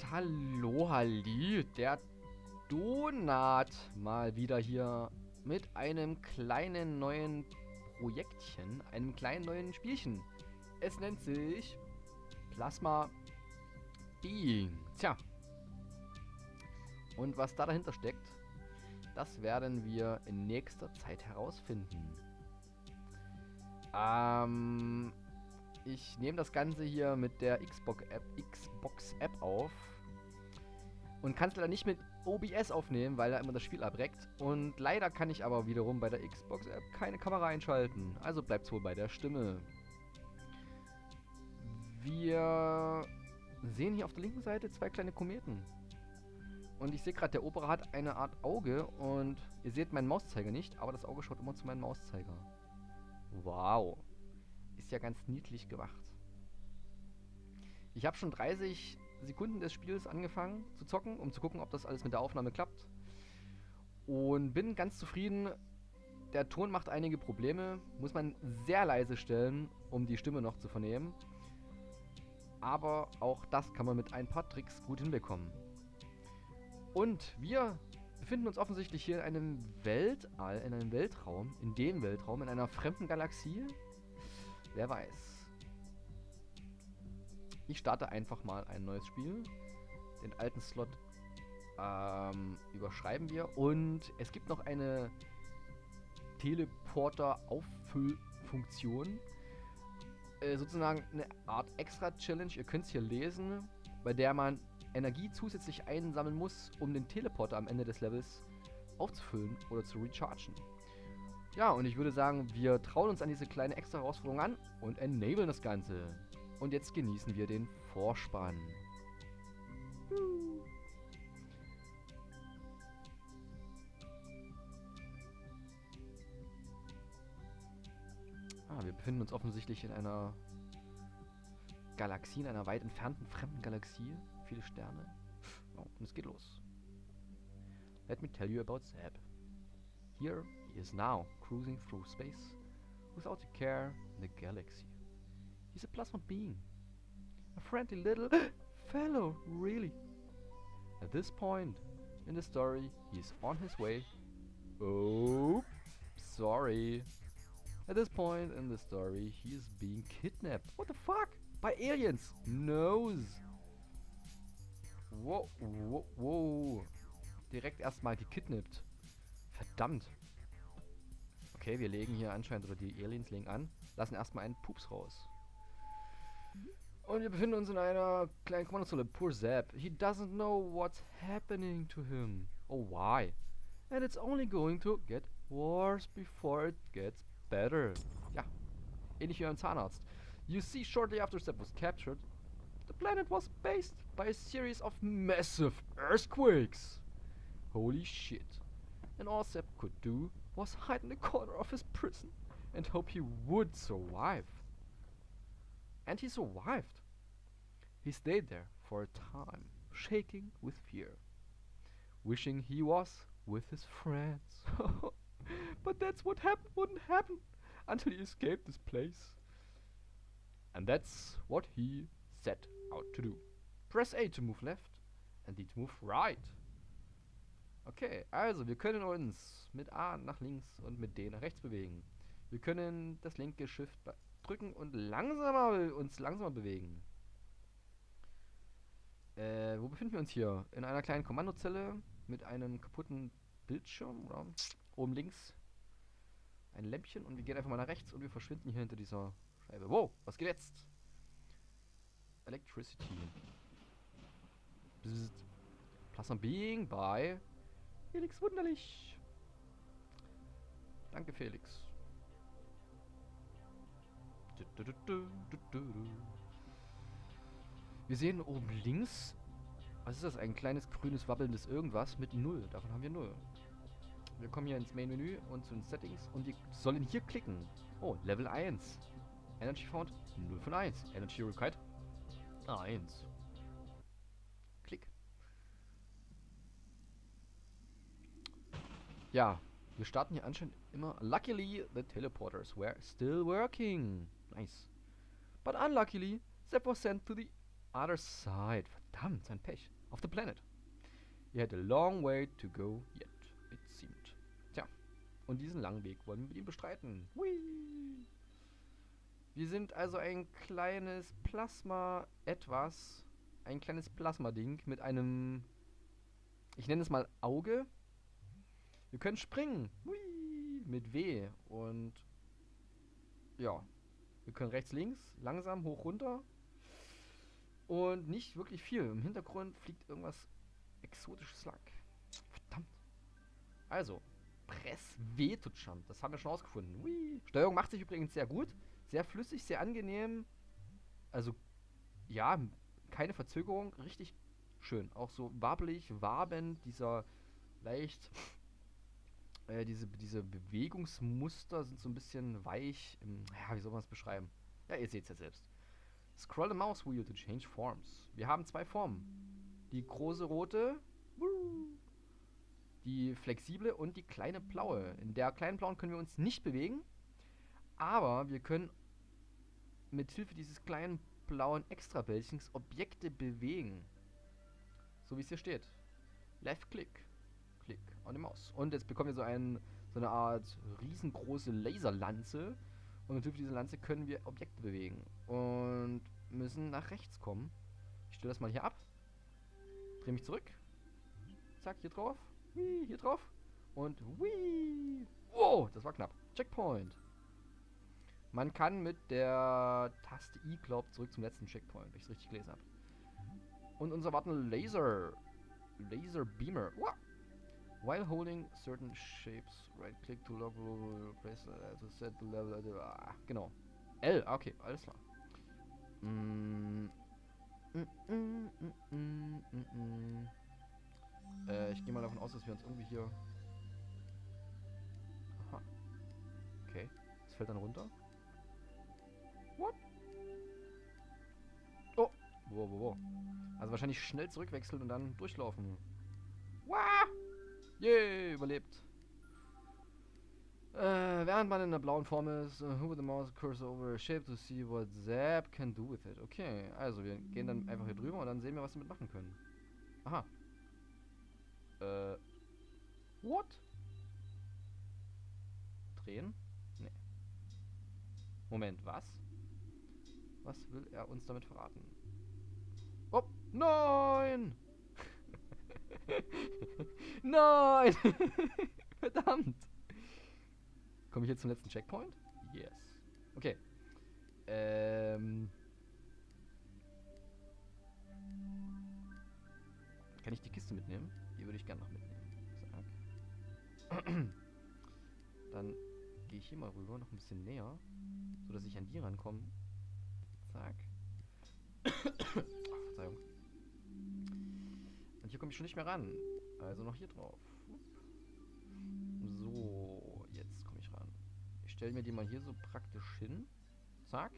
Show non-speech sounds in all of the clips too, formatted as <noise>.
Und hallo, Halli, der Donat mal wieder hier mit einem kleinen neuen Projektchen, einem kleinen neuen Spielchen. Es nennt sich Plasma Being. Tja. Und was da dahinter steckt, das werden wir in nächster Zeit herausfinden. Ähm, ich nehme das Ganze hier mit der Xbox-App Xbox -App auf. Und kann es leider nicht mit OBS aufnehmen, weil er immer das Spiel abreckt. Und leider kann ich aber wiederum bei der Xbox-App keine Kamera einschalten. Also bleibt es wohl bei der Stimme. Wir sehen hier auf der linken Seite zwei kleine Kometen. Und ich sehe gerade, der obere hat eine Art Auge und ihr seht meinen Mauszeiger nicht, aber das Auge schaut immer zu meinem Mauszeiger. Wow. Ist ja ganz niedlich gemacht. Ich habe schon 30 Sekunden des Spiels angefangen zu zocken, um zu gucken, ob das alles mit der Aufnahme klappt. Und bin ganz zufrieden. Der Ton macht einige Probleme. Muss man sehr leise stellen, um die Stimme noch zu vernehmen. Aber auch das kann man mit ein paar Tricks gut hinbekommen. Und wir befinden uns offensichtlich hier in einem Weltall, in einem Weltraum, in dem Weltraum, in einer fremden Galaxie. Wer weiß. Ich starte einfach mal ein neues Spiel. Den alten Slot ähm, überschreiben wir. Und es gibt noch eine Teleporter-Auffüllfunktion. Äh, sozusagen eine Art Extra-Challenge. Ihr könnt es hier lesen, bei der man Energie zusätzlich einsammeln muss, um den Teleporter am Ende des Levels aufzufüllen oder zu rechargen. Ja, und ich würde sagen, wir trauen uns an diese kleine extra Herausforderung an und enablen das Ganze. Und jetzt genießen wir den Vorspann. Ah, wir befinden uns offensichtlich in einer Galaxie, in einer weit entfernten fremden Galaxie. Viele Sterne. Oh, und es geht los. Let me tell you about Zeb. Here he is now, cruising through space, without a care in the galaxy. He's a plasma being. A friendly little <gasps> fellow, really. At this point in the story, he is on his way. Oh, sorry. At this point in the story, he is being kidnapped. What the fuck? By aliens. Nose. Wow, wow, wow. Direkt erstmal gekidnappt. Verdammt. Okay, wir legen hier anscheinend, oder die Aliens legen an, lassen erstmal einen Pups raus. Und wir befinden uns in einer kleinen Kommandozone. Poor Zap. He doesn't know what's happening to him. Oh, why? And it's only going to get worse before it gets better. Ja, ähnlich wie ein Zahnarzt. You see, shortly after Zap was captured, the planet was based by a series of massive earthquakes. Holy shit. And all Sepp could do was hide in the corner of his prison and hope he would survive. And he survived. He stayed there for a time, shaking with fear, wishing he was with his friends. <laughs> but that's what happened wouldn't happen until he escaped this place. And that's what he set out to do. Press A to move left and D to move right. Okay, also wir können uns mit A nach links und mit D nach rechts bewegen. Wir können das linke Shift drücken und langsamer uns langsamer bewegen. Äh, wo befinden wir uns hier? In einer kleinen Kommandozelle mit einem kaputten Bildschirm oder oben links ein Lämpchen und wir gehen einfach mal nach rechts und wir verschwinden hier hinter dieser Scheibe. Wow, was geht jetzt? Electricity. Bzzzt. Plasma Being by Felix Wunderlich. Danke, Felix. Wir sehen oben links, was ist das? Ein kleines grünes wabbelndes Irgendwas mit 0. Davon haben wir 0. Wir kommen hier ins Main-Menü und zu den Settings und wir sollen hier klicken. Oh, Level 1. Energy Found 0 von 1. Energy Required 1. Klick. Ja, wir starten hier anscheinend immer. Luckily, the teleporters were still working. Nice. But unluckily, Zep was sent to the other side. Verdammt, sein Pech. Auf the planet. He had a long way to go yet, it seemed. Tja, und diesen langen Weg wollen wir mit ihm bestreiten. Hui. Wir sind also ein kleines Plasma-Etwas. Ein kleines Plasma-Ding mit einem, ich nenne es mal Auge. Wir können springen. Hui, mit W. Und ja, wir können rechts, links, langsam, hoch, runter. Und nicht wirklich viel. Im Hintergrund fliegt irgendwas exotisches lang. Verdammt. Also, Press W to jump. Das haben wir schon ausgefunden. Hui. Steuerung macht sich übrigens sehr gut. Sehr flüssig, sehr angenehm. Also, ja, keine Verzögerung. Richtig schön. Auch so wabbelig, wabend. Dieser leicht... Äh, diese, diese Bewegungsmuster sind so ein bisschen weich. Im, ja, wie soll man es beschreiben? Ja, ihr seht es ja selbst. Scroll the mouse wheel to change forms. Wir haben zwei Formen. Die große rote, die flexible und die kleine blaue. In der kleinen blauen können wir uns nicht bewegen, aber wir können mit Hilfe dieses kleinen blauen Extrabällchens Objekte bewegen. So wie es hier steht. Left Die Maus. Und jetzt bekommen wir so, ein, so eine Art riesengroße Laserlanze. Und mit Hilfe dieser Lanze können wir Objekte bewegen. Und müssen nach rechts kommen. Ich stelle das mal hier ab. Drehe mich zurück. Zack, hier drauf. Whee, hier drauf. Und whee. Wow, das war knapp. Checkpoint. Man kann mit der Taste I, glaub, zurück zum letzten Checkpoint, wenn ich es richtig gelesen habe. Und uns erwarten Laser. Laser Beamer. Wow. While holding certain shapes, right click to lock, press uh, to set the level. Uh, ah, genau. L, okay, alles klar. Mm. Mm, mm, mm, mm, mm. Äh, ich gehe mal davon aus, dass wir uns irgendwie hier... Aha. Okay. Das fällt dann runter. What? Oh! Wo, wo, wo? Also wahrscheinlich schnell zurückwechseln und dann durchlaufen. Wah! Yay, überlebt. Äh, während man in der blauen Form ist, uh, hover the mouse cursor over a shape to see what Zap can do with it. Okay, also wir gehen dann einfach hier drüber und dann sehen wir, was wir mitmachen können. Aha. Äh. What? Drehen? Nee. Moment, was? Was will er uns damit verraten? Oh, nein! <laughs> Nein! <laughs> Verdammt! Komme ich jetzt zum letzten Checkpoint? Yes. Okay. Ähm. Kann ich die Kiste mitnehmen? Die würde ich gerne noch mitnehmen. Zack. Dann gehe ich hier mal rüber, noch ein bisschen näher, so dass ich an die rankomme. Zack. Ach, <coughs> Verzeihung. Hier komme ich schon nicht mehr ran. Also noch hier drauf. So, jetzt komme ich ran. Ich stelle mir die mal hier so praktisch hin. Zack.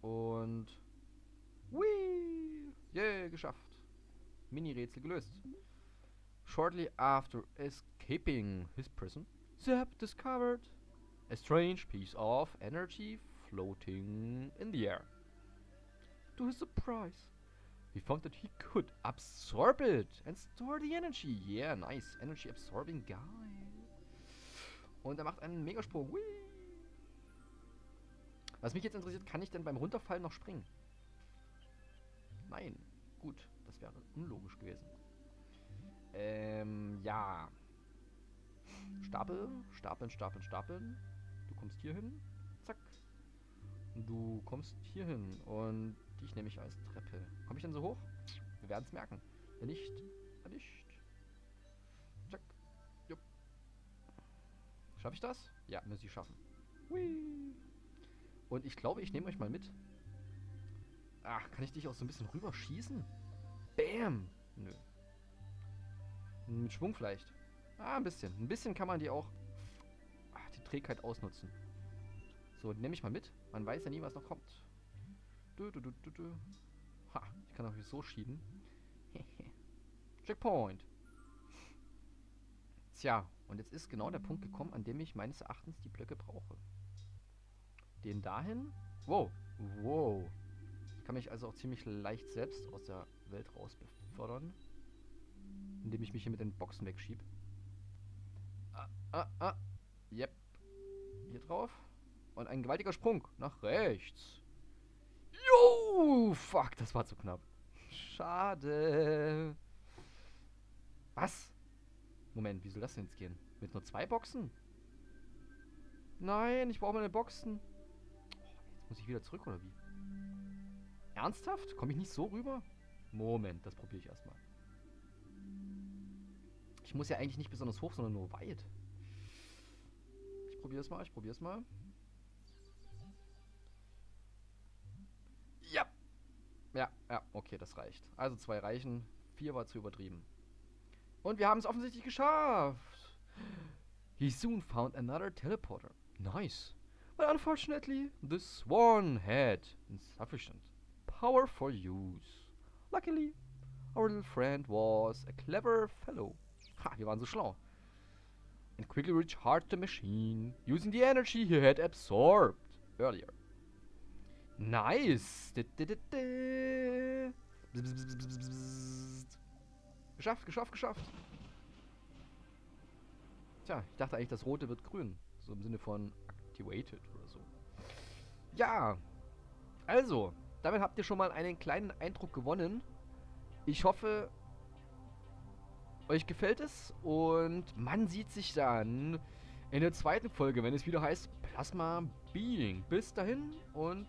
Und... Whee! Yeah, geschafft. Mini-Rätsel gelöst. Shortly after escaping his prison, Zap discovered a strange piece of energy floating in the air. To his surprise, he found that he could absorb it and store the energy. Yeah, nice. Energy absorbing guy. Und er macht einen Megasprung. Whee! Was mich jetzt interessiert, kann ich denn beim Runterfallen noch springen? Nein. Gut, das wäre unlogisch gewesen. Ähm, ja. Stapel, stapeln, stapeln, stapeln. Du kommst hier hin. Zack. Du kommst hier hin. Und nehme ich als Treppe. Komme ich denn so hoch? Wir werden es merken. Wenn nicht, dann nicht. Zack. Jupp. Schaffe ich das? Ja, müsste ich schaffen. Hui. Und ich glaube, ich nehme euch mal mit. Ach, kann ich dich auch so ein bisschen rüberschießen? Bam! Nö. Mit Schwung vielleicht. Ah, ein bisschen. Ein bisschen kann man die auch ach, die Trägheit ausnutzen. So, nehme ich mal mit. Man weiß ja nie, was noch kommt. Du, du, du, du. Ha, ich kann auch so schieben. <laughs> Checkpoint. Tja, und jetzt ist genau der Punkt gekommen, an dem ich meines Erachtens die Blöcke brauche. Den dahin. Wow. Wow. kann mich also auch ziemlich leicht selbst aus der Welt raus befördern. Indem ich mich hier mit den Boxen wegschieb. Ah, ah, ah. Yep. Hier drauf. Und ein gewaltiger Sprung nach rechts. Jo! Fuck, das war zu knapp. Schade. Was? Moment, wie soll das denn jetzt gehen? Mit nur zwei Boxen? Nein, ich brauche meine Boxen. Jetzt muss ich wieder zurück, oder wie? Ernsthaft? Komme ich nicht so rüber? Moment, das probiere ich erstmal. Ich muss ja eigentlich nicht besonders hoch, sondern nur weit. Ich probiere es mal, ich probiere es mal. Ja, ja, okay, das reicht. Also zwei reichen, vier war zu übertrieben. Und wir haben es offensichtlich geschafft. He soon found another teleporter. Nice. But unfortunately, this one had insufficient power for use. Luckily, our little friend was a clever fellow. Ha, wir waren so schlau. And quickly recharged the machine using the energy he had absorbed earlier. Nice. Geschafft, geschafft, geschafft. Tja, ich dachte eigentlich, das rote wird grün. So im Sinne von activated oder so. Ja. Also, damit habt ihr schon mal einen kleinen Eindruck gewonnen. Ich hoffe, euch gefällt es und man sieht sich dann in der zweiten Folge, wenn es wieder heißt Plasma Being. Bis dahin und